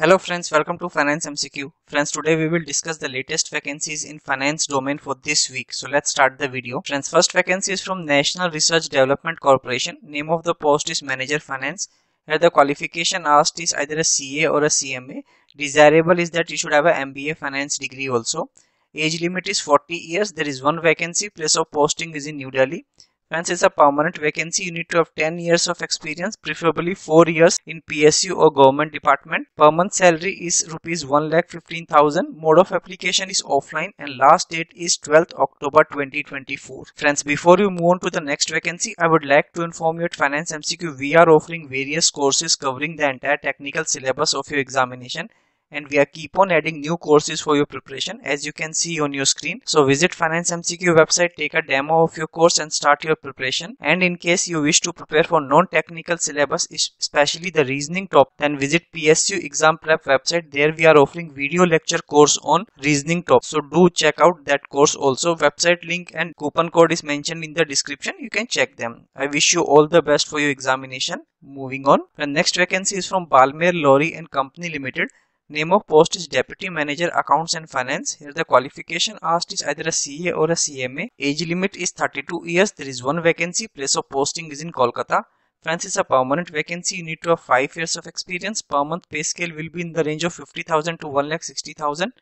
Hello friends, welcome to Finance MCQ. Friends, today we will discuss the latest vacancies in finance domain for this week. So let's start the video. Friends, first vacancy is from National Research Development Corporation. Name of the post is Manager Finance. Here the qualification asked is either a CA or a CMA. Desirable is that you should have a MBA finance degree also. Age limit is 40 years. There is one vacancy. Place of posting is in New Delhi. Once it's a permanent vacancy, you need to have 10 years of experience, preferably 4 years in PSU or government department. Per month salary is rupees 1,15,000. Mode of application is offline and last date is 12th October 2024. Friends, before you move on to the next vacancy, I would like to inform you at Finance MCQ we are offering various courses covering the entire technical syllabus of your examination and we are keep on adding new courses for your preparation as you can see on your screen. So visit finance mcq website take a demo of your course and start your preparation. And in case you wish to prepare for non-technical syllabus especially the reasoning top then visit psu exam prep website. There we are offering video lecture course on reasoning top. So do check out that course also. Website link and coupon code is mentioned in the description. You can check them. I wish you all the best for your examination. Moving on. The next vacancy is from Balmer Lawrie and company limited Name of post is Deputy Manager Accounts and Finance. Here the qualification asked is either a CA or a CMA. Age limit is 32 years. There is one vacancy. Place of posting is in Kolkata. France is a permanent vacancy. You need to have 5 years of experience. Per month pay scale will be in the range of 50,000 to 1,60,000.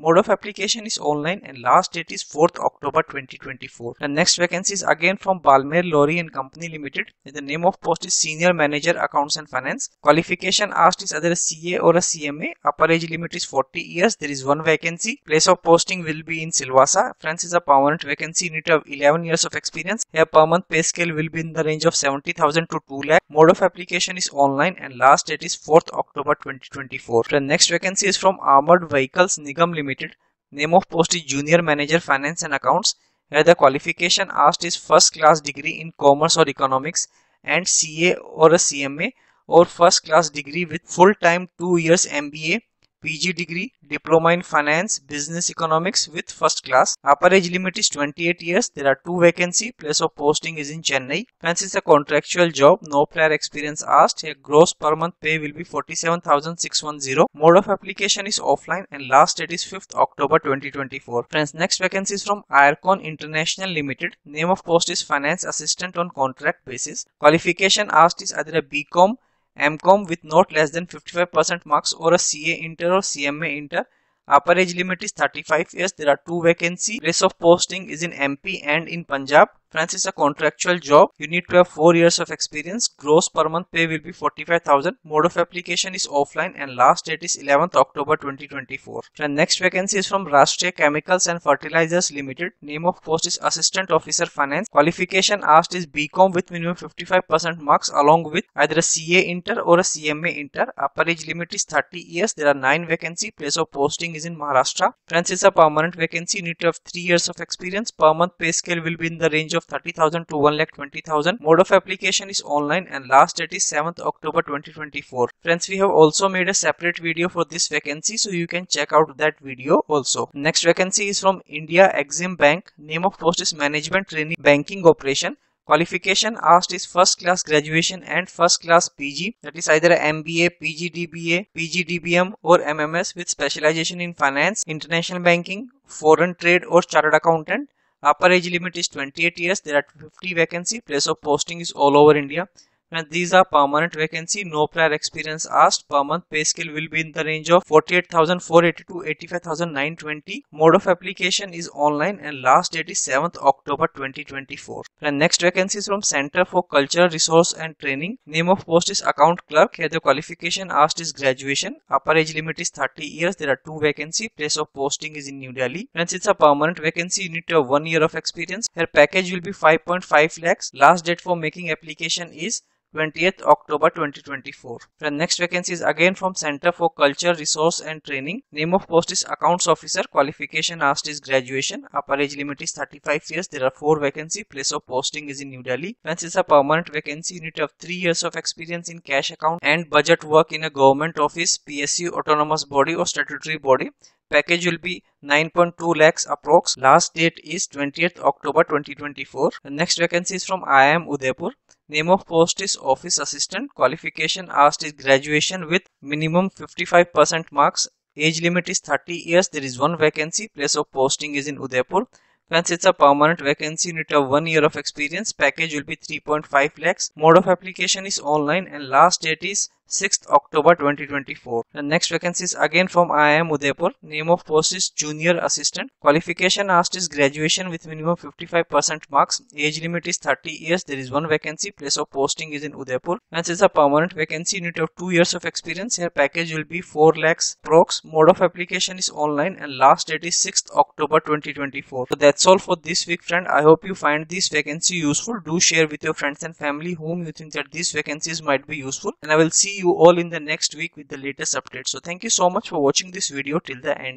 Mode of application is online and last date is 4th October 2024. The next vacancy is again from Balmer Lawrie and Company Limited. The name of post is Senior Manager Accounts and Finance. Qualification asked is either a CA or a CMA. Upper age limit is 40 years. There is one vacancy. Place of posting will be in Silvassa. France is a permanent vacancy. You need to have 11 years of experience. Here per month pay scale will be in the range of 70,000 to 2 lakh. Mode of application is online and last date is 4th October 2024. The next vacancy is from Armored Vehicles Nigam Limited. Limited. Name of post is Junior Manager Finance and Accounts. Here the qualification asked is first class degree in commerce or economics and CA or a CMA or first class degree with full time 2 years MBA PG degree, diploma in finance, business economics with first class. Upper age limit is 28 years. There are two vacancy. Place of posting is in Chennai. Hence is a contractual job. No prior experience asked. A gross per month pay will be 47,610. Mode of application is offline and last date is 5th October 2024. Friends, next vacancy is from IRCON International Limited. Name of post is finance assistant on contract basis. Qualification asked is either a BCom MCOM with not less than 55% marks or a CA Inter or CMA Inter Upper age limit is 35 years. There are two vacancy. Place of posting is in MP and in Punjab. France is a contractual job. You need to have 4 years of experience. Gross per month pay will be 45,000. Mode of application is offline and last date is 11th October 2024. The next vacancy is from Rashtriya Chemicals and Fertilizers Limited. Name of post is Assistant Officer Finance. Qualification asked is BCom with minimum 55% marks along with either a CA Inter or a CMA Inter. Upper age limit is 30 years. There are 9 vacancy. Place of posting is in Maharashtra. France is a permanent vacancy. You need to have 3 years of experience. Per month pay scale will be in the range of 30,000 to 1,20,000. Mode of application is online and last date is 7th October 2024. Friends, we have also made a separate video for this vacancy so you can check out that video also. Next vacancy is from India Exim Bank. Name of post is Management Trainee Banking Operation. Qualification asked is first class graduation and first class PG that is either MBA, PGDBA, PGDBM or MMS with specialization in finance, international banking, foreign trade or chartered accountant. Upper age limit is 28 years. There are 50 vacancy. Place of posting is all over India and these are permanent vacancy no prior experience asked. Per month pay scale will be in the range of 48480 to 85920 mode of application is online and last date is 7th october 2024 and next vacancy is from center for cultural resource and training. Name of post is account clerk. Here the qualification asked is graduation. Upper age limit is 30 years. There are two vacancy. Place of posting is in new delhi. And it's a permanent vacancy you need to have one year of experience. Here package will be 5.5 lakhs. Last date for making application is 20th October 2024. The next vacancy is again from Center for Culture, Resource and Training. Name of post is Accounts Officer. Qualification asked is graduation. Upper age limit is 35 years. There are 4 vacancy. Place of posting is in New Delhi. Once it's a permanent vacancy, you need have 3 years of experience in cash account and budget work in a government office, PSU, autonomous body or statutory body. Package will be 9.2 lakhs approx. Last date is 20th october 2024 the next vacancy is from iim udaipur. Name of post is office assistant. Qualification asked is graduation with minimum 55% marks. Age limit is 30 years. There is one vacancy. Place of posting is in udaipur. Once it's a permanent vacancy, need to have one year of experience. Package will be 3.5 lakhs. Mode of application is online and last date is 6th October 2024. The next vacancy is again from IIM Udaipur. Name of post is Junior Assistant. Qualification asked is graduation with minimum 55% marks. Age limit is 30 years. There is one vacancy. Place of posting is in Udaipur. And it's a permanent vacancy. You need to have 2 years of experience. Here package will be 4 lakhs prox. Mode of application is online and last date is 6th October 2024. So that's all for this week friend. I hope you find this vacancy useful. Do share with your friends and family whom you think that these vacancies might be useful. And I will see you all in the next week with the latest updates. So thank you so much for watching this video till the end.